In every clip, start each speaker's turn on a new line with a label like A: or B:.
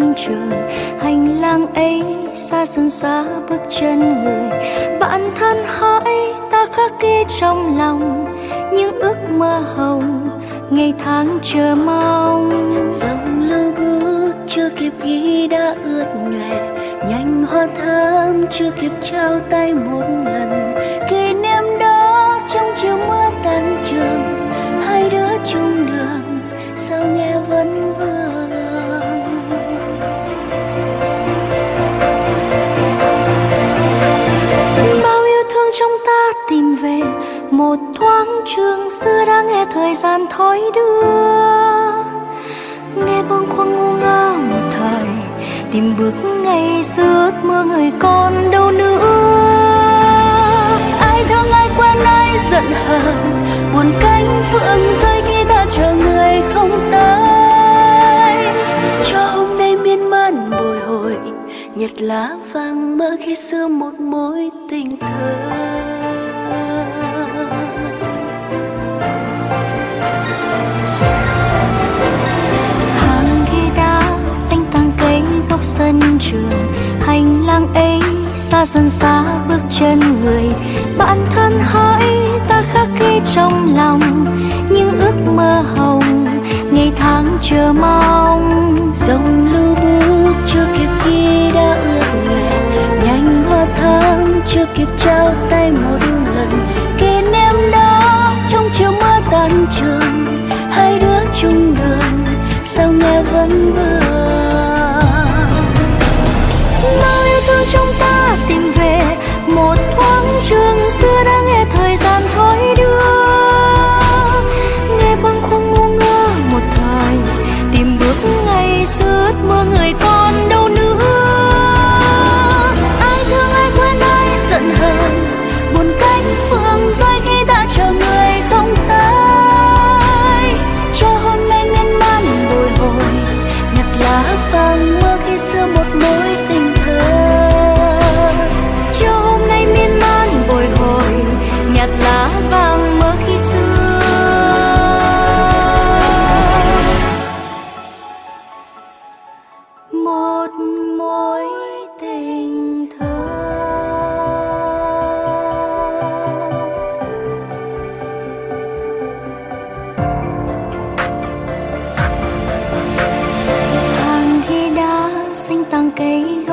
A: sân trường. Hành lang ấy xa dần xa bước chân người. Bạn thân hỏi ta khắc ghi trong lòng những ước mơ hồng. Ngày tháng chờ mong.
B: Dòng lưu bước chưa kịp ghi đã ướt nhòe. Nhanh hoa thơm chưa kịp trao tay một lần.
A: Một thoáng trường xưa đã nghe thời gian thói đưa. Nghe bâng khuâng ngu ngơ một thời, tìm bước ngày xưa, mưa người con đâu nữa.
B: Ai thương ai quen ai giận hờn, buồn cánh phượng rơi khi ta chờ người không tới. Cho hôm nay miên man bồi hồi, nhật lá vàng mơ khi xưa một mối tình thơ.
A: Dân dần xa bước chân người. Bạn thân hỏi ta khắc ghi trong lòng những ước mơ hồng. Ngày tháng chờ mong,
B: dòng lưu bước chưa kịp ghi đã ước nguyện. Nhanh hoa thắm chưa kịp trao tay một lần. Kỷ niệm đó trong chiều mưa tan trường, hai đứa chung đường, sao nghe vẫn vương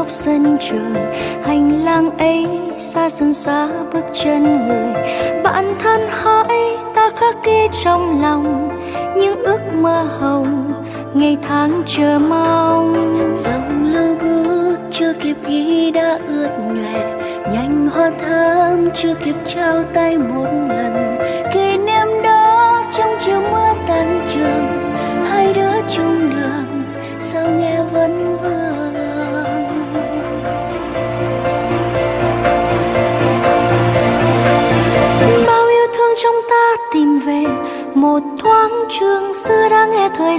A: góc sân trường, hành lang ấy xa dần xa bước chân người. Bạn thân hỏi ta khắc ghi trong lòng những ước mơ hồng, ngày tháng chờ mong.
B: Dòng lưu bước chưa kịp ghi đã ướt nhòe, nhanh hoa thắm chưa kịp trao tay một lần. Kỷ niệm đó trong chiều mưa tan trường, hai đứa chung đường, sao nghe vẫn vương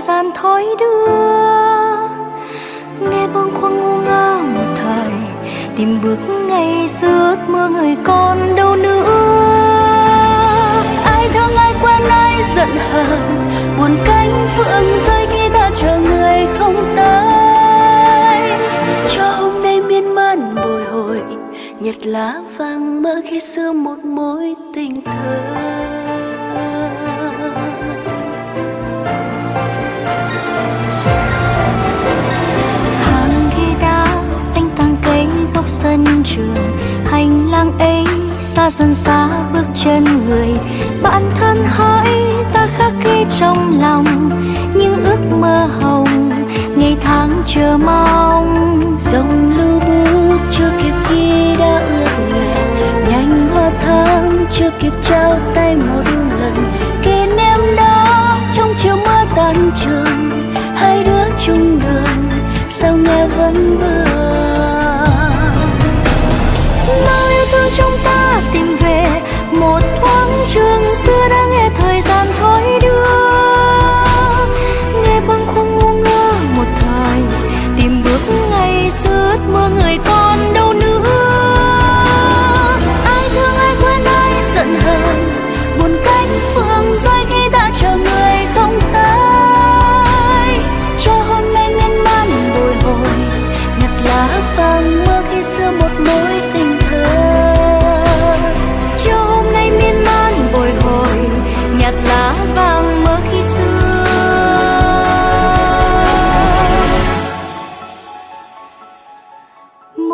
A: gian thói đưa. Nghe bâng khuâng ngu ngơ một thời, tìm bước ngày xưa mưa người con đâu nữa.
B: Ai thương ai quên ai giận hờn, buồn cánh phượng rơi khi ta chờ người không tới. Cho hôm nay miên man bồi hồi, nhật lá vàng mơ khi xưa một mối tình thơ.
A: Lang ấy xa dần xa bước chân người. Bạn thân hỏi ta khắc ghi trong lòng, những ước mơ hồng. Ngày tháng chờ mong,
B: dòng lưu bước chưa kịp ghi đã ước nguyện. Nhanh hoa thắm chưa kịp trao tay một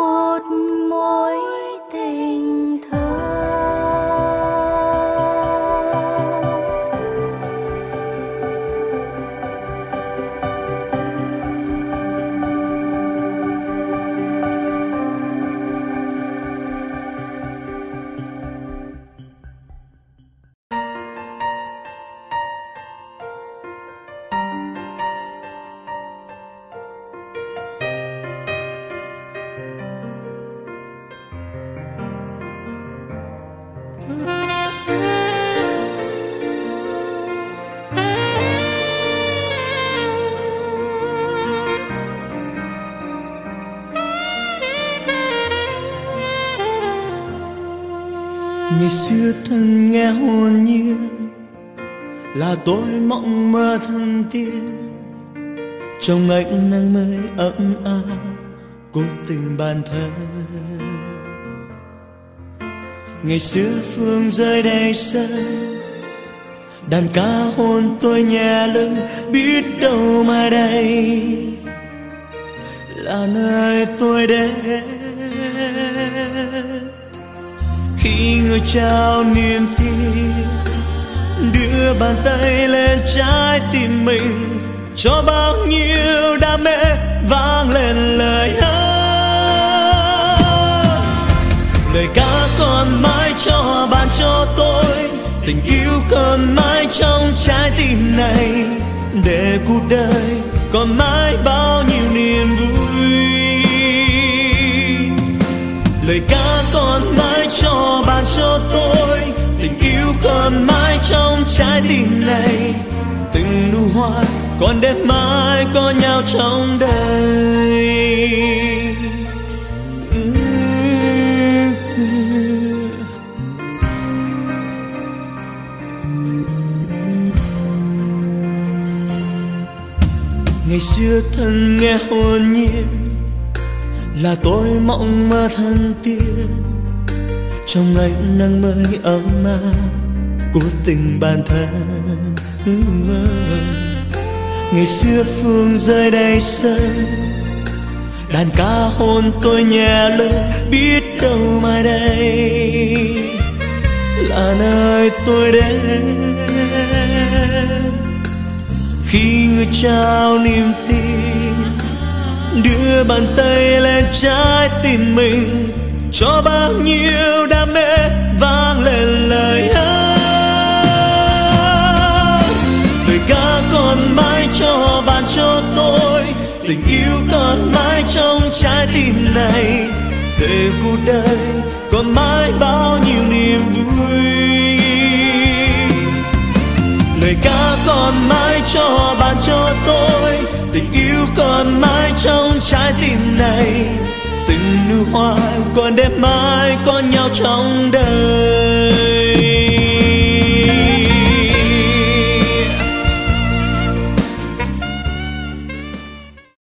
A: một mối ngày xưa
C: thân nghe hồn nhiên là tôi mộng mơ thân tiên. Trong ánh nắng mây ấm áp, cố tình bàn thân ngày xưa phương rơi đầy sân, đàn ca hôn tôi nhẹ lưng, biết đâu mà đây là nơi tôi đến. Khi người trao niềm tin, đưa bàn tay lên trái tim mình, cho bao nhiêu đam mê vang lên lời hát. Cho bạn, cho tôi tình yêu còn mãi trong trái tim này. Để cuộc đời còn mãi bao nhiêu niềm vui. Lời ca còn mãi cho bạn, cho tôi tình yêu còn mãi trong trái tim này. Từng nụ hoa còn đẹp mãi có nhau trong đời. Ngày xưa thân nghe hồn nhiên là tôi mộng mơ thân tiên. Trong ánh nắng mới ấm áp của tình bản thân. Ừ, ừ, ừ. Ngày xưa phương rơi đầy sân, đàn ca hôn tôi nhẹ lên, biết đâu mai đây là nơi tôi đến khi người trao niềm tin, đưa bàn tay lên trái tim mình, cho bao nhiêu đam mê vang lên lời hát. Lời ca còn mãi cho bạn, cho tôi tình yêu còn mãi trong trái tim này. Để cuộc đời còn mãi bao nhiêu niềm vui. Còn mãi cho bạn, cho tôi. Tình yêu còn mãi trong trái tim này. Từng nụ hoa còn đẹp mãi có nhau trong đời.